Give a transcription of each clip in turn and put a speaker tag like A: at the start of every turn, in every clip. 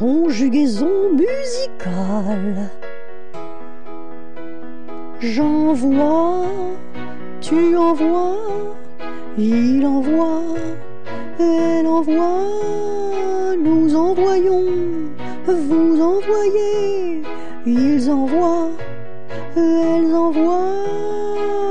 A: conjugaison musicale. J'envoie, tu envoies, il envoie, elle envoie, nous envoyons, vous envoyez, ils envoient, elles envoient.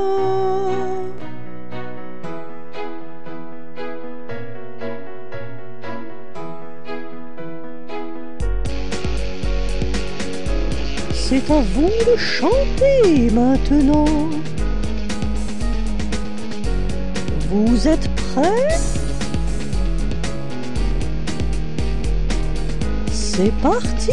A: C'est à vous de chanter maintenant. Vous êtes prêts? C'est parti